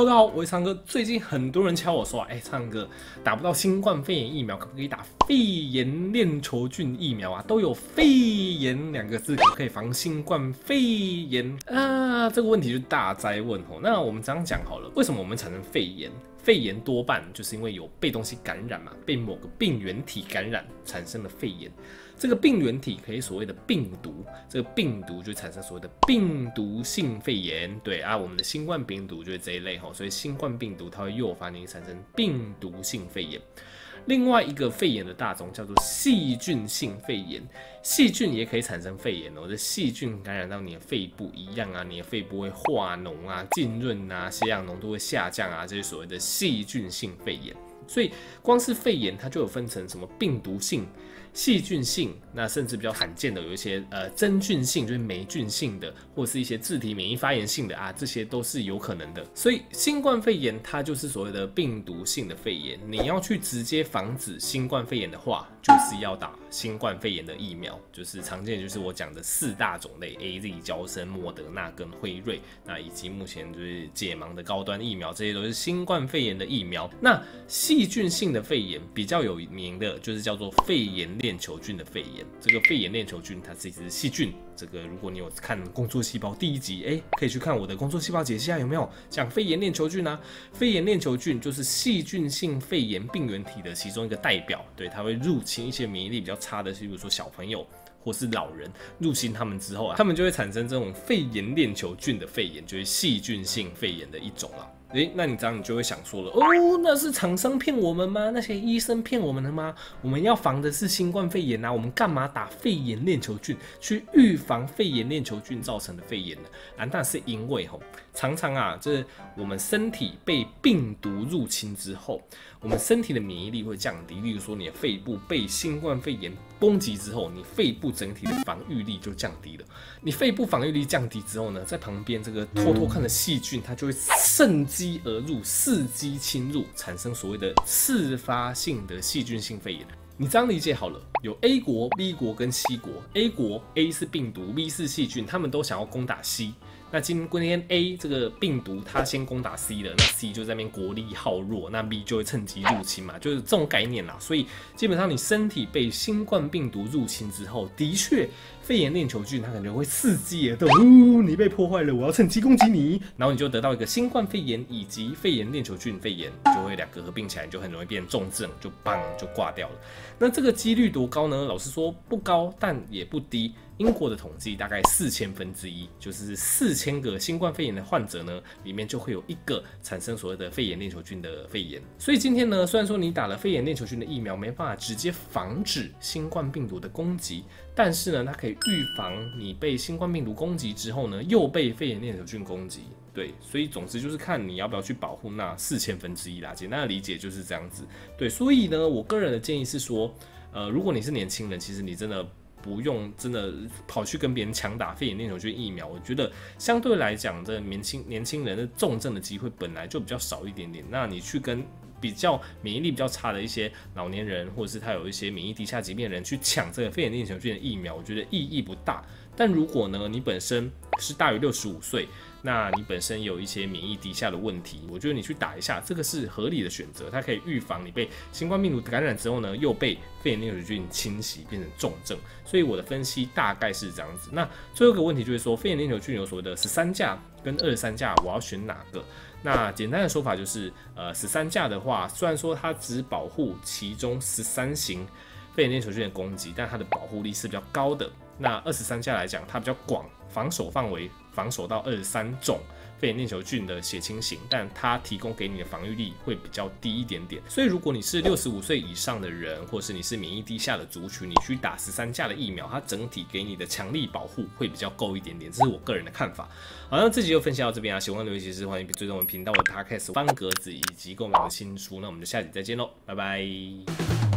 大家好，我是昌哥。最近很多人敲我说，哎，昌哥打不到新冠肺炎疫苗，可不可以打肺炎链球菌疫苗啊？都有肺炎两个字，可不可以防新冠肺炎啊？这个问题就大灾问哦。那我们这样讲好了，为什么我们产生肺炎？肺炎多半就是因为有被东西感染嘛，被某个病原体感染产生了肺炎。这个病原体可以所谓的病毒，这个病毒就产生所谓的病毒性肺炎。对啊，我们的新冠病毒就是这一类哈，所以新冠病毒它会诱发你产生病毒性肺炎。另外一个肺炎的大宗叫做细菌性肺炎，细菌也可以产生肺炎哦。这细菌感染到你的肺部一样啊，你的肺部会化脓啊、浸润啊、血氧浓度会下降啊，这些所谓的细菌性肺炎。所以光是肺炎，它就有分成什么病毒性。细菌性，那甚至比较罕见的有一些呃真菌性，就是霉菌性的，或是一些自体免疫发炎性的啊，这些都是有可能的。所以新冠肺炎它就是所谓的病毒性的肺炎，你要去直接防止新冠肺炎的话，就是要打新冠肺炎的疫苗，就是常见就是我讲的四大种类：A、Z、交生、莫德纳跟辉瑞，那以及目前就是解盲的高端疫苗，这些都是新冠肺炎的疫苗。那细菌性的肺炎比较有名的就是叫做肺炎。链球菌的肺炎，这个肺炎链球菌它是一只细菌。这个如果你有看工作细胞第一集，哎，可以去看我的工作细胞解析啊，有没有讲肺炎链球菌呢？肺炎链球菌就是细菌性肺炎病原体的其中一个代表，对，它会入侵一些免疫力比较差的，比如说小朋友或是老人，入侵他们之后啊，他们就会产生这种肺炎链球菌的肺炎，就是细菌性肺炎的一种啊。诶，那你这样你就会想说了，哦，那是厂商骗我们吗？那些医生骗我们的吗？我们要防的是新冠肺炎啊，我们干嘛打肺炎链球菌去预防肺炎链球菌造成的肺炎呢？啊，那是因为吼，常常啊，这我们身体被病毒入侵之后，我们身体的免疫力会降低。例如说，你的肺部被新冠肺炎攻击之后，你肺部整体的防御力就降低了。你肺部防御力降低之后呢，在旁边这个偷偷看的细菌，它就会渗。机而入，伺机侵入，产生所谓的次发性的细菌性肺炎。你这样理解好了，有 A 国、B 国跟 C 国。A 国 A 是病毒，B 是细菌，他们都想要攻打 C。那今天 A 这个病毒它先攻打 C 了，那 C 就在那边国力耗弱，那 B 就会趁机入侵嘛，就是这种概念啦。所以基本上你身体被新冠病毒入侵之后，的确肺炎链球菌它可能会伺机而动，呜，你被破坏了，我要趁机攻击你，然后你就得到一个新冠肺炎以及肺炎链球菌肺炎，就会两个合并起来，就很容易变重症，就砰就挂掉了。那这个几率多高呢？老实说不高，但也不低。英国的统计大概四千分之一，就是四千个新冠肺炎的患者呢，里面就会有一个产生所谓的肺炎链球菌的肺炎。所以今天呢，虽然说你打了肺炎链球菌的疫苗，没办法直接防止新冠病毒的攻击，但是呢，它可以预防你被新冠病毒攻击之后呢，又被肺炎链球菌攻击。对，所以总之就是看你要不要去保护那四千分之一啦。简单的理解就是这样子。对，所以呢，我个人的建议是说，呃，如果你是年轻人，其实你真的。不用真的跑去跟别人抢打肺炎链球菌疫苗，我觉得相对来讲，这年轻年轻人的重症的机会本来就比较少一点点。那你去跟比较免疫力比较差的一些老年人，或者是他有一些免疫低下疾病的人去抢这个肺炎链球菌的疫苗，我觉得意义不大。但如果呢，你本身是大于六十五岁，那你本身有一些免疫低下的问题，我觉得你去打一下，这个是合理的选择。它可以预防你被新冠病毒感染之后呢，又被肺炎链球菌侵袭变成重症。所以我的分析大概是这样子。那最后一个问题就是说，肺炎链球菌有所谓的十三价跟二十三价，我要选哪个？那简单的说法就是，呃，十三价的话，虽然说它只保护其中十三型肺炎链球菌的攻击，但它的保护力是比较高的。那二十三价来讲，它比较广，防守范围防守到二十三种肺炎链球菌的血清型，但它提供给你的防御力会比较低一点点。所以如果你是六十五岁以上的人，或是你是免疫低下的族群，你去打十三价的疫苗，它整体给你的强力保护会比较够一点点。这是我个人的看法。好，那这集就分享到这边啊，喜欢的尤其是欢迎追踪我们频道的 Podcast 方格子以及购买我的新书。那我们就下集再见喽，拜拜。